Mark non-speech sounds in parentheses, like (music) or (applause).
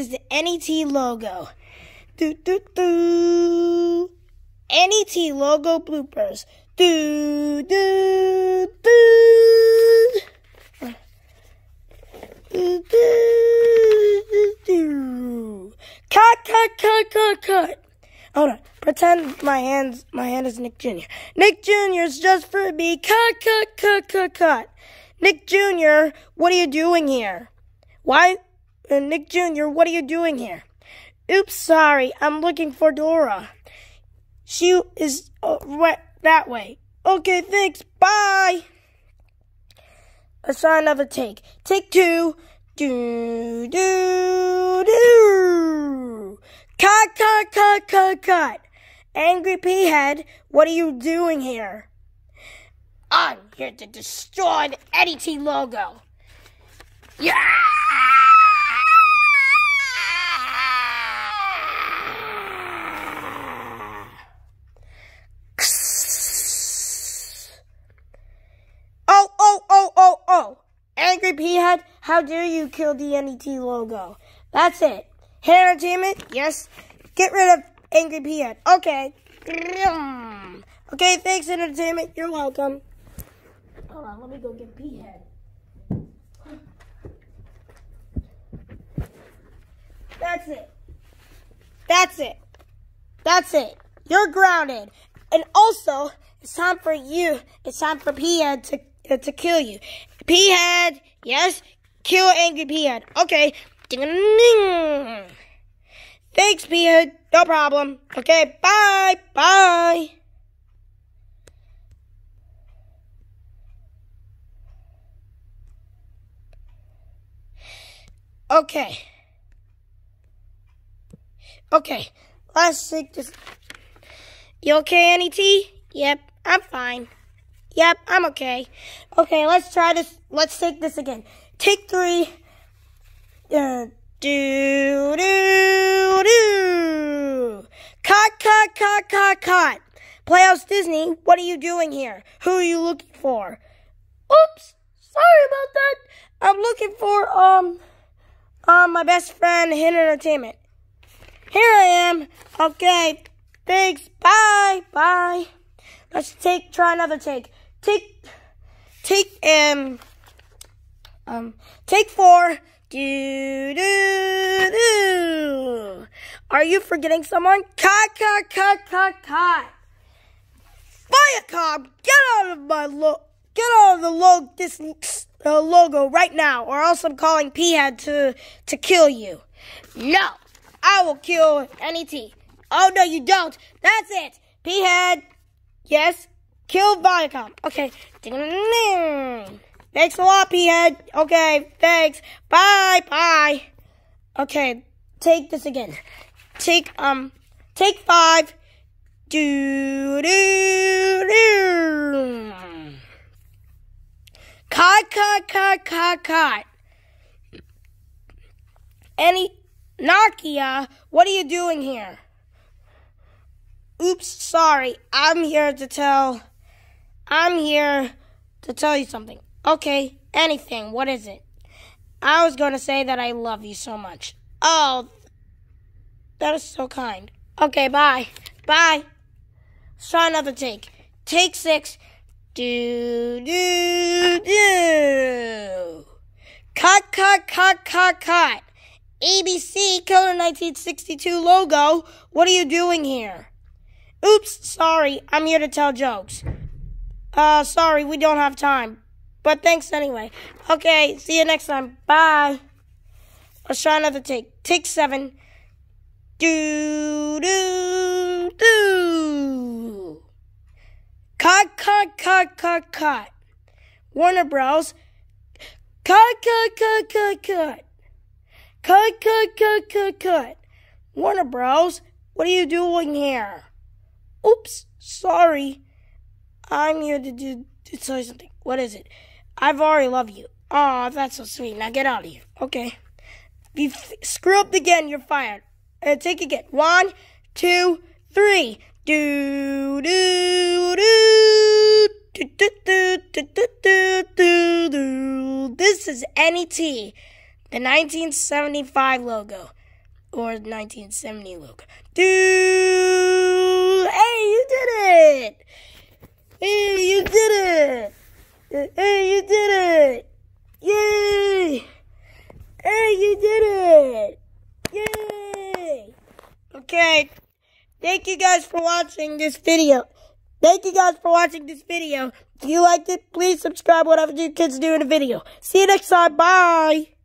is the NET logo. Do do do. NET logo bloopers. Do do do. Do do do do. Cut cut cut cut cut. Hold on. Pretend my hands my hand is Nick Jr. Nick Jr.'s just for me. Cut cut cut cut cut. Nick Jr., what are you doing here? Why? Nick Jr., what are you doing here? Oops, sorry. I'm looking for Dora. She is uh, right that way. Okay, thanks. Bye. Let's try another take. Take two. Do, do, do. Cut, cut, cut, cut, cut. Angry P Head, what are you doing here? I'm here to destroy the NET logo. Yeah! Oh, oh, oh, oh, oh. Angry P-Head, how dare you kill the NET logo? That's it. Entertainment? Yes. Get rid of Angry P-Head. Okay. (clears throat) Okay, thanks, entertainment. You're welcome. Hold on, let me go get P-Head. That's it. That's it. That's it. You're grounded. And also, it's time for you. It's time for P-Head to uh, to kill you. P-Head, yes, kill angry P-Head. Okay. Ding-a-ling. Thanks, P-Head. No problem. Okay, bye. Bye. Okay. Okay. Let's take this. You okay, NET? Yep, I'm fine. Yep, I'm okay. Okay, let's try this. Let's take this again. Take three. Uh, do, do, do. Cut, cut, cut, cut, cut. Playhouse Disney, what are you doing here? Who are you looking for? Oops, sorry about that. I'm looking for, um, um, my best friend, Hit Entertainment. Here I am. Okay, thanks. Bye, bye. Let's take, try another take. Take, take, um, um, take four. Do, do, do. Are you forgetting someone? Cut, cut, cut, cut, cut. Viacom, get out of my lo- get out of the log this uh, logo right now, or else I'm calling P-Head to to kill you. No, I will kill NET. Oh no, you don't. That's it. P-Head, yes, kill Viacom. Okay. Thanks a lot, P-Head. Okay, thanks. Bye, bye. Okay, take this again. Take, um, take five. Do, do, do. Cut, cut, cut, cut, cut. Any, Nokia, what are you doing here? Oops, sorry. I'm here to tell, I'm here to tell you something. Okay, anything. What is it? I was going to say that I love you so much. Oh, that is so kind. Okay, bye. Bye. Let's try another take. Take six. Do, do, do. Cut, cut, cut, cut, cut. ABC Killer 1962 logo. What are you doing here? Oops, sorry. I'm here to tell jokes. Uh, sorry, we don't have time. But thanks anyway. Okay, see you next time. Bye. Let's try another take. Take seven. Do, do, do. Cut, cut, cut, cut, cut. Warner Bros. Cut, cut, cut, cut, cut. Cut, cut, cut, cut, cut. Warner Bros. What are you doing here? Oops, sorry. I'm here to do to tell you something. What is it? I've already loved you. Aw, that's so sweet. Now get out of here. Okay. If you screw up again, you're fired. Uh, take again. One, two, three. Do, do, do. Do, do, do, do, do, do, do. This is NET, the 1975 logo, or 1970 logo. Do, hey, you did it! Thank you guys for watching this video. Thank you guys for watching this video. If you liked it, please subscribe whatever you kids do in the video. See you next time. Bye!